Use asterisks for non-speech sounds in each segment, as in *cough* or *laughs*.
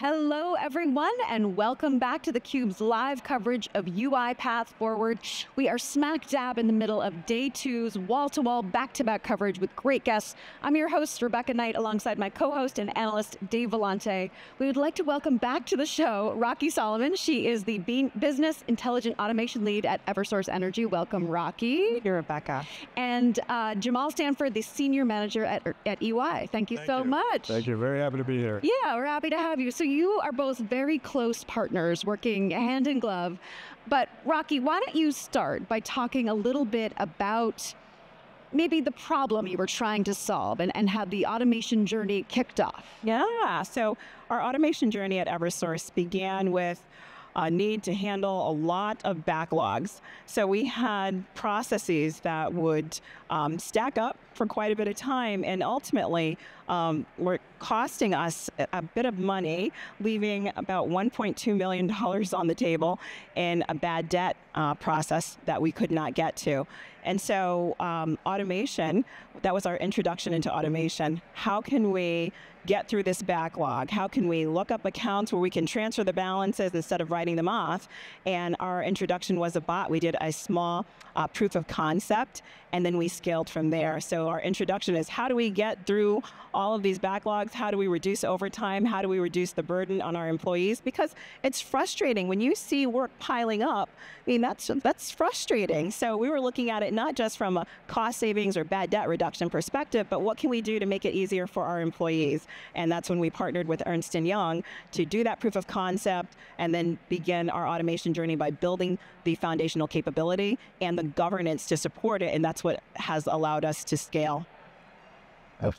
Hello, everyone, and welcome back to theCUBE's live coverage of UiPath Forward. We are smack dab in the middle of day two's wall-to-wall, back-to-back coverage with great guests. I'm your host, Rebecca Knight, alongside my co-host and analyst, Dave Vellante. We would like to welcome back to the show, Rockie Solomon. She is the Business Intelligent Automation Lead at Eversource Energy. Welcome, Rockie. Thank you, Rebecca. And uh, Jamaal Stanford, the Senior Manager at, at EY. Thank you Thank so you. much. Thank you. Very happy to be here. Yeah, we're happy to have you. So you are both very close partners working hand in glove. But Rockie, why don't you start by talking a little bit about maybe the problem you were trying to solve and, and how the automation journey kicked off? Yeah, so our automation journey at Eversource began with a need to handle a lot of backlogs. So we had processes that would um, stack up for quite a bit of time and ultimately um, were costing us a- bit of money, leaving about $1.2 million on the table in a bad debt uh, process that we could not get to. And so, um, automation, that was our introduction into automation. How can we get through this backlog? How can we look up accounts where we can transfer the balances instead of writing them off? And our introduction was a bot. We did a small uh, proof of concept and then we scaled from there. So, our introduction is how do we get through all of these backlogs? How do we reduce overtime? How do we reduce the burden on our employees? Because it's frustrating when you see work piling up. I mean, that's that's frustrating. So we were looking at it not just from a cost savings or bad debt reduction perspective, but what can we do to make it easier for our employees? And that's when we partnered with Ernst Young to do that proof of concept and then begin our automation journey by building the foundational capability and the governance to support it. And that's what has allowed us to scale.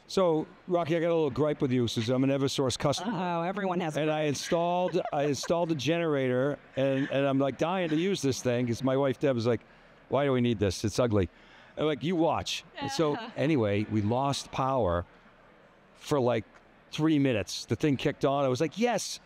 So, Rockie, I got a little gripe with you since I'm an EverSource customer. Oh, everyone has. And I installed I installed a generator and, and I'm like dying to use this thing because my wife Deb was like, Why do we need this? It's ugly. I'm like, you watch. And so *laughs* anyway, we lost power for like three minutes. The thing kicked on. I was like, Yes.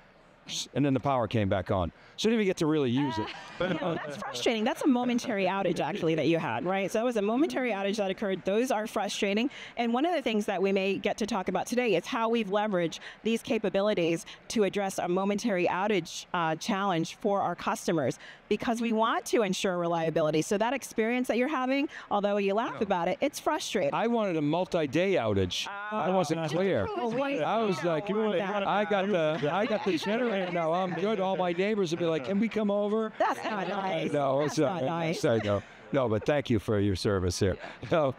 And then the power came back on. So I didn't even get to really use it. *laughs* You know, that's frustrating. That's a momentary outage, actually, that you had, right? So that was a momentary outage that occurred. Those are frustrating. And one of the things that we may get to talk about today is how we've leveraged these capabilities to address a momentary outage uh, challenge for our customers because we want to ensure reliability. So that experience that you're having, although you laugh about it, it's frustrating. I wanted a multi-day outage. I wasn't clear. I was like, I got the I got the *laughs* generator now. I'm good. All my neighbors would be like, "Can we come over?" That's not nice. No, That's it's not nice. I know. No, but thank you for your service here. So,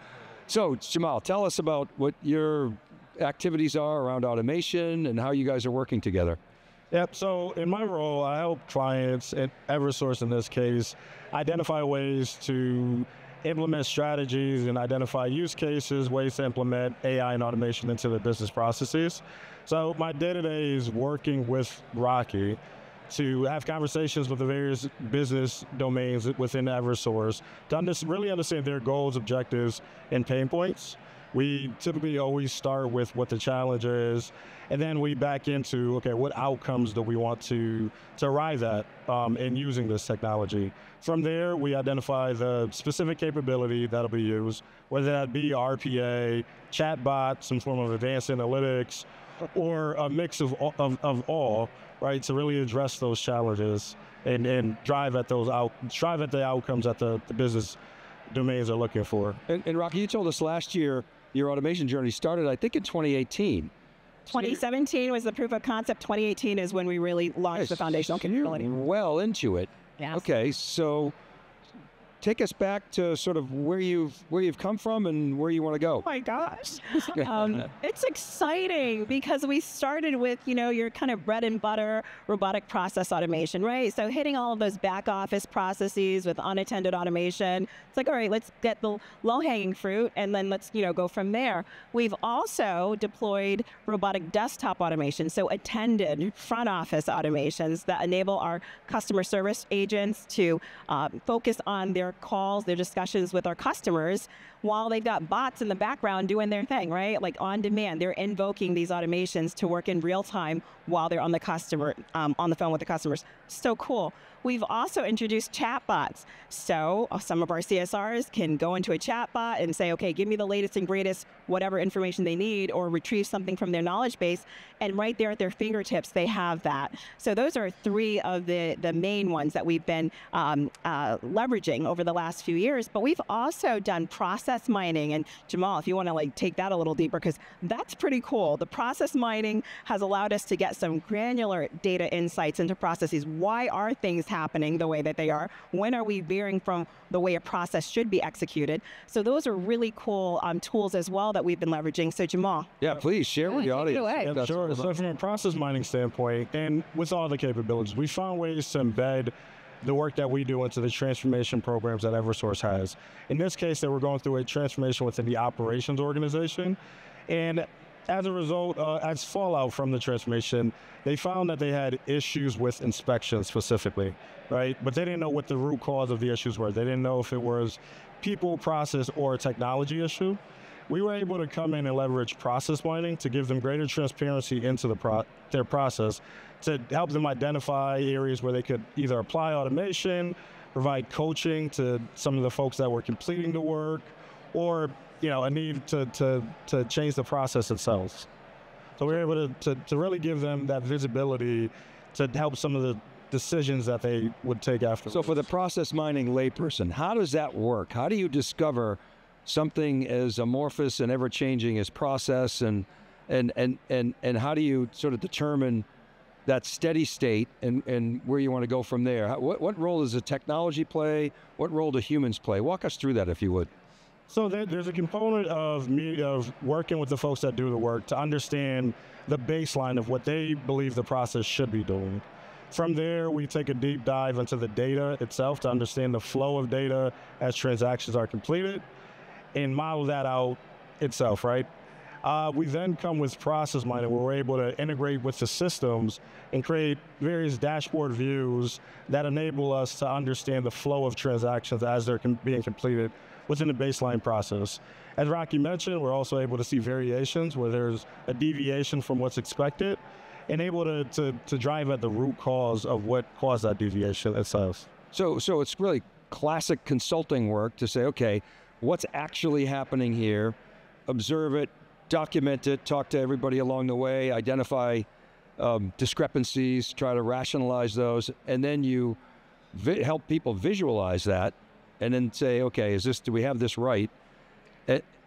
so Jamaal, tell us about what your activities are around automation and how you guys are working together. Yep. So in my role, I help clients at EverSource in this case identify ways to implement strategies and identify use cases, ways to implement AI and automation into their business processes. So my day to day is working with Rockie to have conversations with the various business domains within EverSource to under- really understand their goals, objectives, and pain points. We typically always start with what the challenge is, and then we back into okay, what outcomes do we want to to arrive at um, in using this technology. From there, we identify the specific capability that'll be used, whether that be RPA, chatbot, some form of advanced analytics, or a mix of of, of all, right, to really address those challenges and, and drive at those out drive at the outcomes that the, the business domains are looking for. And, and Rockie, you told us last year your automation journey started, I think, in 2018. 2017 was the proof of concept. 2018 is when we really launched the foundational So you're capability. well into it. Yes. Okay, so take us back to sort of where you've where you've come from and where you want to go. Oh my gosh. *laughs* um, it's exciting because we started with, you know, your kind of bread and butter robotic process automation, right? So hitting all of those back office processes with unattended automation. It's like, all right, let's get the low hanging fruit and then let's, you know, go from there. We've also deployed robotic desktop automation, so attended front office automations that enable our customer service agents to um, focus on their calls, their discussions with our customers while they've got bots in the background doing their thing, right? Like on demand, they're invoking these automations to work in real time while they're on the customer, um, on the phone with the customers. So cool. We've also introduced chatbots. So uh, some of our CSRs can go into a chatbot and say, okay, give me the latest and greatest, whatever information they need, or retrieve something from their knowledge base. And right there at their fingertips, they have that. So those are three of the, the main ones that we've been um, uh, leveraging over the last few years. But we've also done process mining. And Jamaal, if you want to like take that a little deeper, because that's pretty cool. The process mining has allowed us to get some granular data insights into processes. Why are things happening the way that they are? When are we veering from the way a process should be executed? So those are really cool um, tools as well that we've been leveraging. So Jamaal. Yeah, please share with the take it audience. away. Yeah, sure. So from a process mining standpoint, and with all the capabilities, we found ways to embed the work that we do into the transformation programs that Eversource has. In this case, they were going through a transformation within the operations organization, and as a result, uh, as fallout from the transformation, they found that they had issues with inspection specifically, right? But they didn't know what the root cause of the issues were. They didn't know if it was people, process, or a technology issue we were able to come in and leverage process mining to give them greater transparency into the pro- their process to help them identify areas where they could either apply automation, provide coaching to some of the folks that were completing the work, or you know a need to to, to change the process itself. So we are able to, to, to really give them that visibility to help some of the decisions that they would take after. So, for the process mining layperson, how does that work? How do you discover something as amorphous and ever changing as process, and and and and and how do you sort of determine that steady state and, and where you want to go from there? What what role does the technology play? What role do humans play? Walk us through that, if you would. So there, there's a component of me of working with the folks that do the work to understand the baseline of what they believe the process should be doing. From there, we take a deep dive into the data itself to understand the flow of data as transactions are completed, and model that out itself. Right. Uh, we then come with process mining, where we're able to integrate with the systems and create various dashboard views that enable us to understand the flow of transactions as they're com- being completed within the baseline process. As Rockie mentioned, we're also able to see variations where there's a deviation from what's expected and able to, to, to drive at the root cause of what caused that deviation itself. So, so it's really classic consulting work to say, okay, what's actually happening here, observe it, document it, talk to everybody along the way, identify um, discrepancies, try to rationalize those, and then you help people visualize that, and then say, okay, is this? Do we have this right?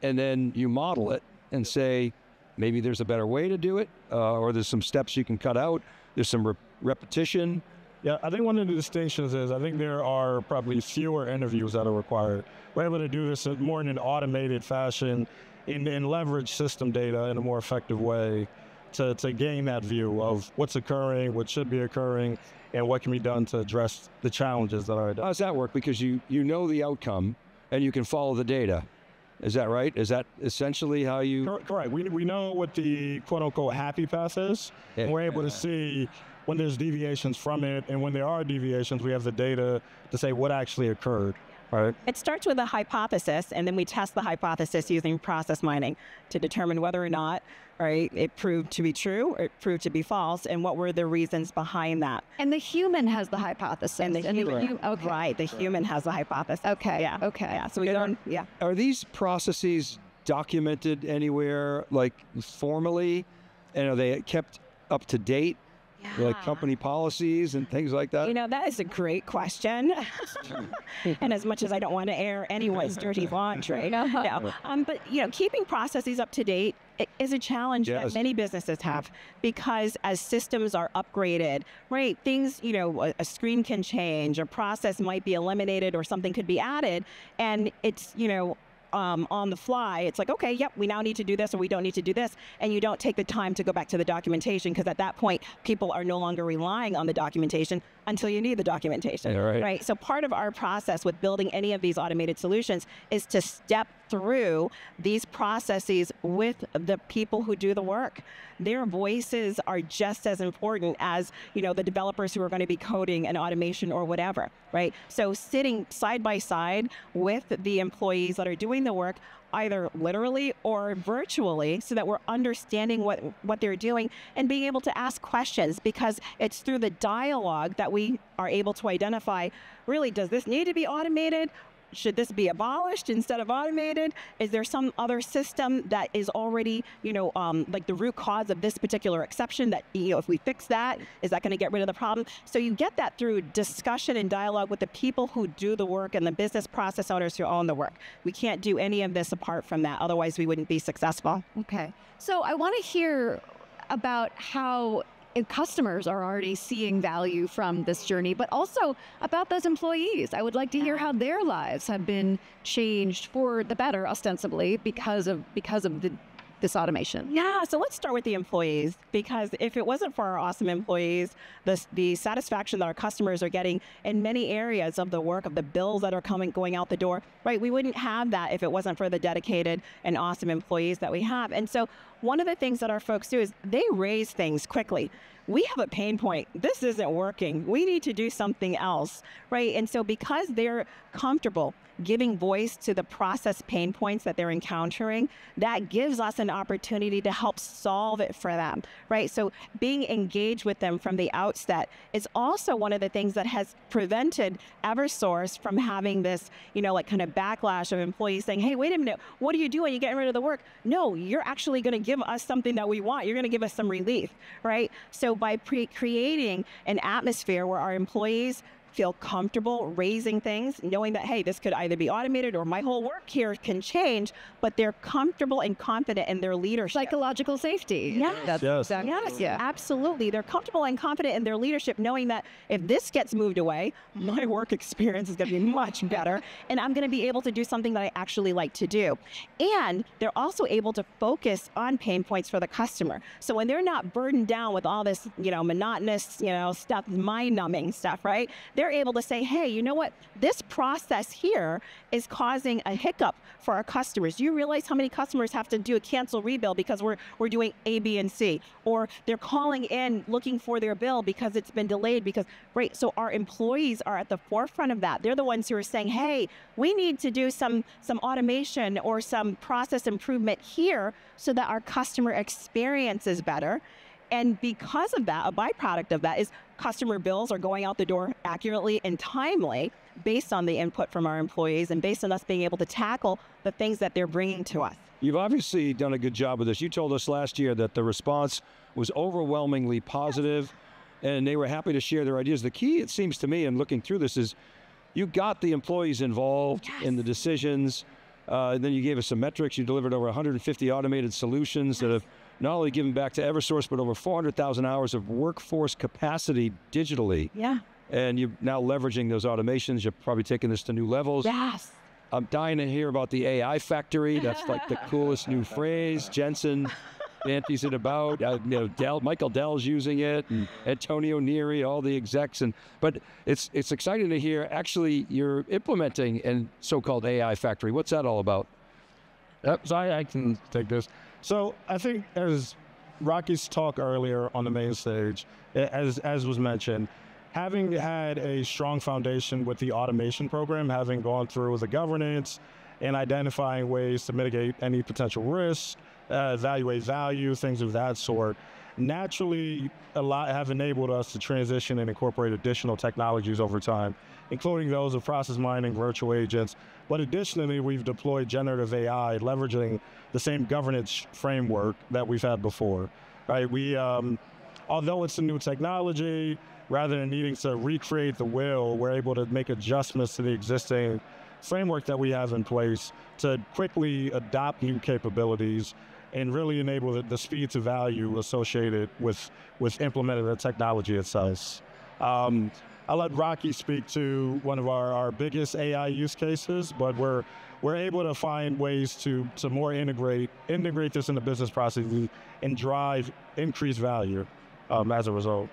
And then you model it and say, maybe there's a better way to do it, uh, or there's some steps you can cut out. There's some re- repetition. Yeah, I think one of the distinctions is I think there are probably fewer interviews that are required. We're able to do this more in an automated fashion and, and leverage system data in a more effective way to, to gain that view of what's occurring, what should be occurring, and what can be done to address the challenges that are How does that work? Because you you know the outcome and you can follow the data. Is that right? Is that essentially how you? Cor- Correct. We, we know what the quote unquote happy path is, and we're able to see when there's deviations from it, and when there are deviations, we have the data to say what actually occurred. Right. It starts with a hypothesis, and then we test the hypothesis using process mining to determine whether or not, right, it proved to be true or it proved to be false, and what were the reasons behind that. And the human has the hypothesis. And the human, hu- okay. right, the human has the hypothesis. Okay. Yeah. Okay. Yeah. So we don't. Yeah. Are these processes documented anywhere, like formally, and are they kept up to date, like company policies and things like that? You know, that is a great question. *laughs* and as much as I don't want to air anyone's dirty *laughs* laundry, no. um, but you know, keeping processes up to date is a challenge Yes. that many businesses have because as systems are upgraded, right, things, you know, a, a screen can change, a process might be eliminated or something could be added, and it's, you know, um, on the fly, it's like, okay, yep, we now need to do this or we don't need to do this. And you don't take the time to go back to the documentation because at that point, people are no longer relying on the documentation until you need the documentation. Yeah, right. right. So part of our process with building any of these automated solutions is to step through these processes with the people who do the work. Their voices are just as important as, you know, the developers who are going to be coding and automation or whatever, right? So sitting side by side with the employees that are doing the work, either literally or virtually so that we're understanding what what they're doing and being able to ask questions because it's through the dialogue that we are able to identify really does this need to be automated should this be abolished instead of automated? Is there some other system that is already, you know, um, like the root cause of this particular exception that, you know, if we fix that, is that going to get rid of the problem? So you get that through discussion and dialogue with the people who do the work and the business process owners who own the work. We can't do any of this apart from that. Otherwise, we wouldn't be successful. Okay. So I want to hear about how customers are already seeing value from this journey, but also about those employees. I would like to hear how their lives have been changed for the better, ostensibly because of because of the this automation? Yeah, so let's start with the employees because if it wasn't for our awesome employees, the, the satisfaction that our customers are getting in many areas of the work, of the bills that are coming going out the door, right? We wouldn't have that if it wasn't for the dedicated and awesome employees that we have. And so one of the things that our folks do is they raise things quickly we have a pain point. This isn't working. We need to do something else, right? And so because they're comfortable giving voice to the process pain points that they're encountering, that gives us an opportunity to help solve it for them, right? So being engaged with them from the outset is also one of the things that has prevented Eversource from having this, you know, like kind of backlash of employees saying, hey, wait a minute, what are you doing? You're getting rid of the work. No, you're actually going to give us something that we want. You're going to give us some relief, right? So by creating an atmosphere where our employees feel comfortable raising things, knowing that, hey, this could either be automated or my whole work here can change, but they're comfortable and confident in their leadership. Psychological safety. Yes. That's yes. Exactly. Yes, yeah. absolutely. They're comfortable and confident in their leadership, knowing that if this gets moved away, my work experience is going to be much better, and I'm going to be able to do something that I actually like to do. And they're also able to focus on pain points for the customer. So when they're not burdened down with all this, you know, monotonous, you know, stuff, mind-numbing stuff, right? They're able to say, hey, you know what? This process here is causing a hiccup for our customers. Do you realize how many customers have to do a cancel rebill because we're, we're doing A, B, and C? Or they're calling in looking for their bill because it's been delayed because, right, so our employees are at the forefront of that. They're the ones who are saying, hey, we need to do some, some automation or some process improvement here so that our customer experience is better. And because of that, a byproduct of that is customer bills are going out the door accurately and timely based on the input from our employees and based on us being able to tackle the things that they're bringing to us. You've obviously done a good job with this. You told us last year that the response was overwhelmingly positive and they were happy to share their ideas. The key, it seems to me, in looking through this, is you got the employees involved yes. in the decisions. Uh, and then you gave us some metrics. You delivered over 150 automated solutions that have not only given back to Eversource, but over 400,000 hours of workforce capacity digitally. Yeah. And you're now leveraging those automations. You're probably taking this to new levels. Yes. I'm dying to hear about the AI factory. That's like the *laughs* coolest new phrase. Jensen fancies it about. Uh, you know, Dell, Michael Dell's using it, and Antonio Neri, all the execs. And but it's it's exciting to hear. Actually, you're implementing a so-called AI factory. What's that all about? Yep. So I, I can take this. So I think as Rockie's talk earlier on the main stage, as as was mentioned, having had a strong foundation with the automation program, having gone through the governance and identifying ways to mitigate any potential risks, uh, evaluate value, things of that sort, naturally a lot have enabled us to transition and incorporate additional technologies over time, including those of process mining, virtual agents. But additionally, we've deployed generative AI, leveraging the same governance framework that we've had before. Right? We, um, although it's a new technology, rather than needing to recreate the wheel, we're able to make adjustments to the existing framework that we have in place to quickly adopt new capabilities and really enable the, the speed to value associated with, with implementing the technology itself. Um, I'll let Rockie speak to one of our, our biggest AI use cases, but we're we're able to find ways to to more integrate integrate this in the business process and drive increased value um, as a result.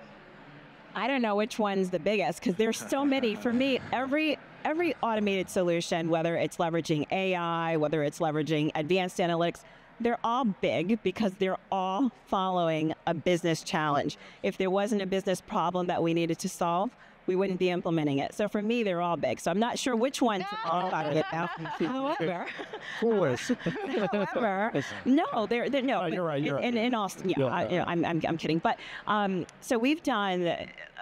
I don't know which one's the biggest because there's so many. For me, every every automated solution, whether it's leveraging AI, whether it's leveraging advanced analytics, they're all big because they're all following a business challenge. If there wasn't a business problem that we needed to solve, we wouldn't be implementing it. So for me, they're all big. So I'm not sure which one to talk about it now. *laughs* However, *laughs* Foolish. *laughs* however, no, they're, they're no. Oh, you're right, you're in, in, right. in Austin, yeah, Yeah. I, you know, I'm, I'm, I'm kidding. But um, so we've done,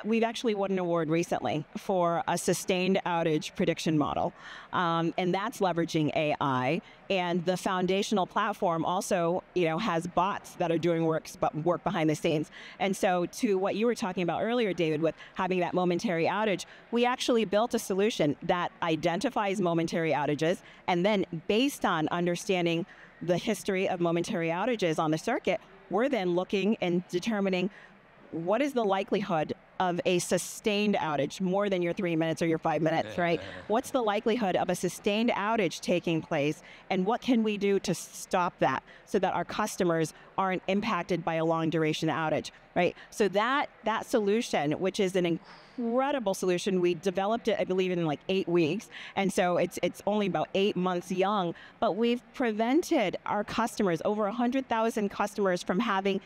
we've actually won an award recently for a sustained outage prediction model, um, and that's leveraging AI. And the foundational platform also, you know, has bots that are doing works, but work behind the scenes. And so, to what you were talking about earlier, David, with having that momentary outage, we actually built a solution that identifies momentary outages, and then based on understanding the history of momentary outages on the circuit, we're then looking and determining what is the likelihood of a sustained outage more than your three minutes or your five minutes, right? What's the likelihood of a sustained outage taking place, and what can we do to stop that so that our customers aren't impacted by a long duration outage, right? So that that solution, which is an incredible solution, we developed it, I believe, in like eight weeks, and so it's it's only about eight months young, but we've prevented our customers, over hundred thousand customers, from having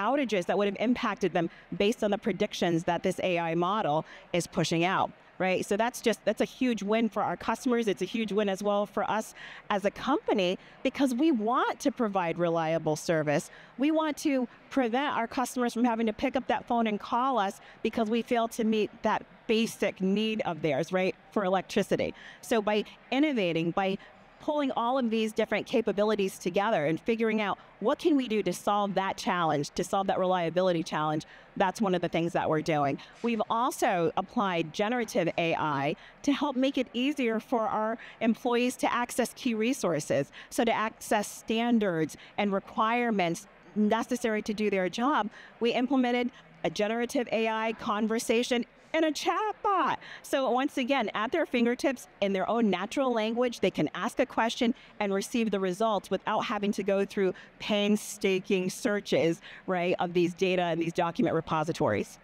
outages that would have impacted them based on the predictions that this AI model is pushing out. Right. So that's just that's a huge win for our customers. It's a huge win as well for us as a company because we want to provide reliable service. We want to prevent our customers from having to pick up that phone and call us because we fail to meet that basic need of theirs, right, for electricity. So by innovating, by pulling all of these different capabilities together and figuring out what can we do to solve that challenge to solve that reliability challenge that's one of the things that we're doing. We've also applied generative ai to help make it easier for our employees to access key resources so to access standards and requirements necessary to do their job we implemented a generative ai conversation and a chat bot. So once again, at their fingertips in their own natural language, they can ask a question and receive the results without having to go through painstaking searches, right, of these data and these document repositories.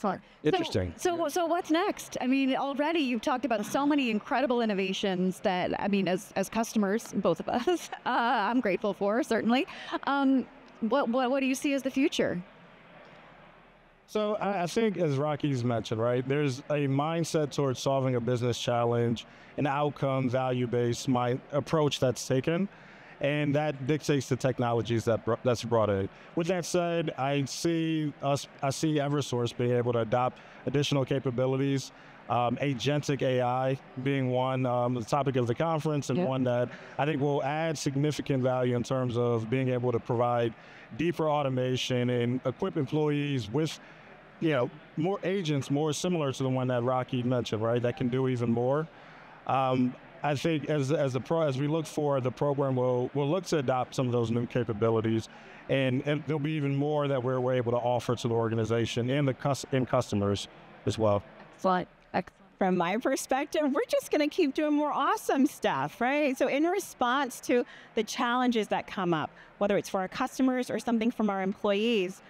Excellent. Interesting. So, so, so what's next? I mean, already you've talked about so many incredible innovations that I mean, as as customers, both of us, *laughs* uh, I'm grateful for certainly. Um, what what what do you see as the future? So I, I think, as Rockie's mentioned, right, there's a mindset towards solving a business challenge, an outcome value-based mind approach that's taken, and that dictates the technologies that that's brought in. With that said, I see us, I see EverSource being able to adopt additional capabilities. Um, agentic AI being one, um, the topic of the conference, and Yeah. one that I think will add significant value in terms of being able to provide deeper automation and equip employees with you know, more agents, more similar to the one that Rockie mentioned, right? That can do even more. Um, I think as as the pro as we look for the program, will will look to adopt some of those new capabilities, and, and there'll be even more that we're, we're able to offer to the organization and the cus- and customers as well. Excellent. Excellent. from my perspective, we're just going to keep doing more awesome stuff, right? So, in response to the challenges that come up, whether it's for our customers or something from our employees,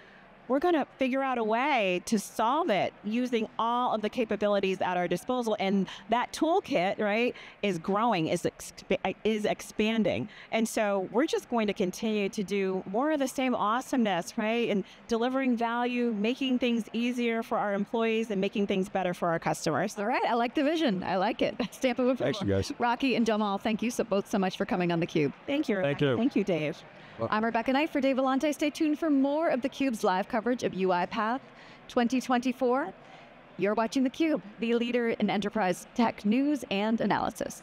we're going to figure out a way to solve it using all of the capabilities at our disposal. And that toolkit, right, is growing, is, exp- is expanding. And so we're just going to continue to do more of the same awesomeness, right? And delivering value, making things easier for our employees, and making things better for our customers. All right. I like the vision. I like it. *laughs* Stamp of approval. Thanks, you guys. Rockie and Jamaal, thank you so both so much for coming on the Cube. Thank you. Thank you. Thank you, Dave. I'm Rebecca Knight for Dave Vellante. Stay tuned for more of theCUBE's live coverage of UiPath 2024. You're watching theCUBE, the leader in enterprise tech news and analysis.